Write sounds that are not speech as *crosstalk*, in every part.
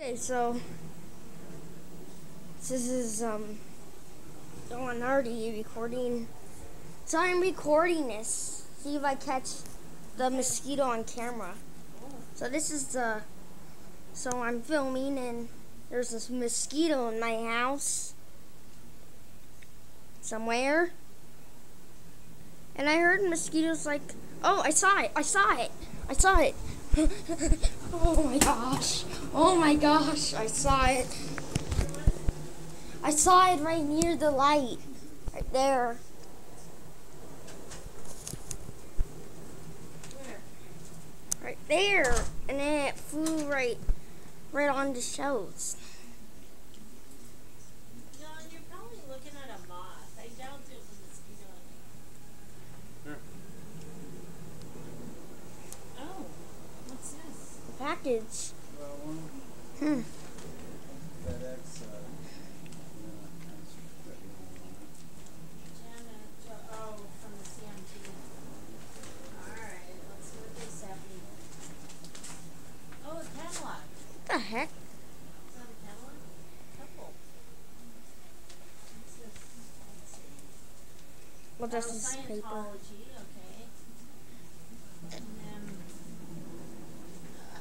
Okay, so this is um Dawn Hardy recording. So I'm recording this. See if I catch the mosquito on camera. So this is the so I'm filming and there's this mosquito in my house somewhere. And I heard mosquitoes like oh I saw it, I saw it, I saw it. *laughs* oh my gosh. Oh my gosh. I saw it. I saw it right near the light. Right there. Right there. And then it flew right right on the shelves. John, you're probably looking at a moth. I doubt there's a mosquito in there. Oh, what's this? The package. Well, one Hmm. FedEx, uh, yeah, that's that one on Janet, Jo- oh, from the CMT. Alright, let's see what they sent me. Oh, a the heck? Is that a catalog? Couple. What's this? Let's see. Well, this is paper. Okay. Uh, And then, uh,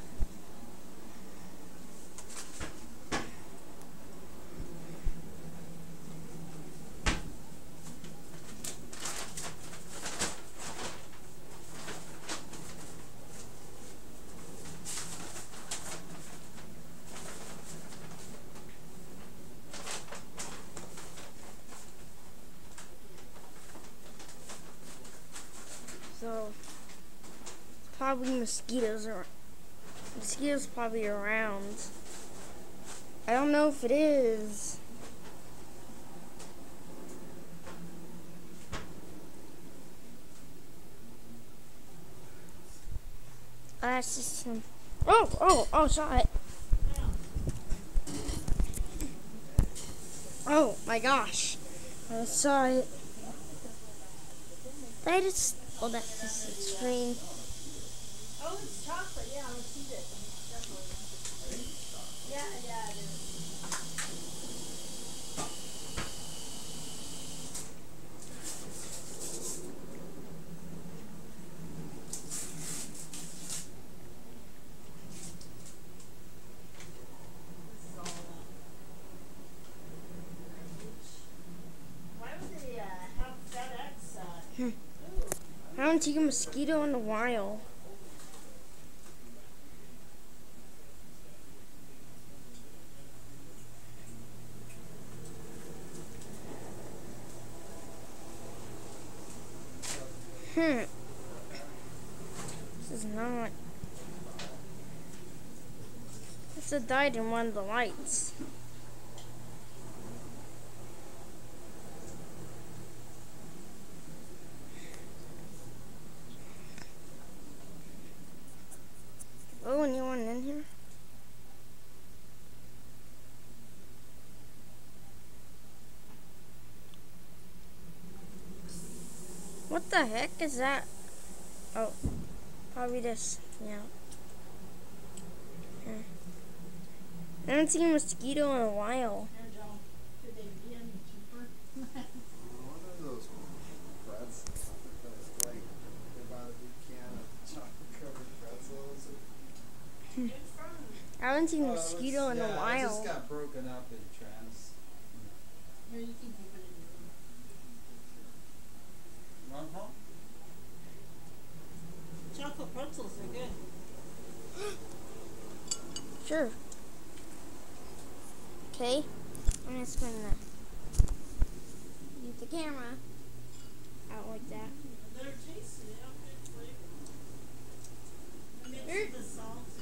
So probably mosquitoes are mosquitoes probably around. I don't know if it is. Uh, that's just some. Oh, oh, oh, saw it. Oh my gosh. I saw it. That is. Oh, that's just screen. Oh, chocolate. Yeah, it. Yeah, yeah, it is. This is all, Why would they, uh, have FedEx, ooh, I haven't seen a mosquito in a while. Hmm. This is not. This has died in one of the lights. Oh, anyone in here? What the heck is that? Oh, probably this. Yeah. Hmm. I haven't seen a mosquito in a while. Here, Joe. Could they be any cheaper? it. One of those pretzels, like, they bought a big can of chocolate covered pretzels. Good fun. I haven't seen a Oh, mosquito in it's- a while. Chocolate pretzels are good. *gasps* Sure. Okay. I'm just gonna use the camera out like that. They're tasty. They have good flavor. I the salt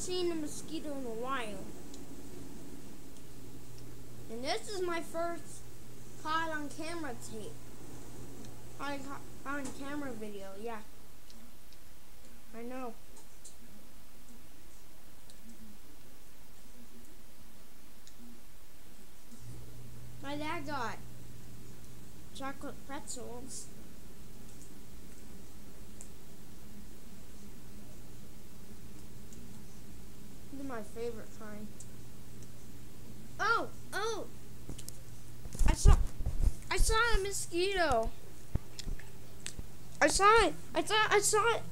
seen a mosquito in a while. And this is my first caught on camera tape. Got on camera video. Yeah. I know. My dad got chocolate pretzels. My favorite kind. Oh, oh! I saw, I saw a mosquito. I saw it. I thought I saw it.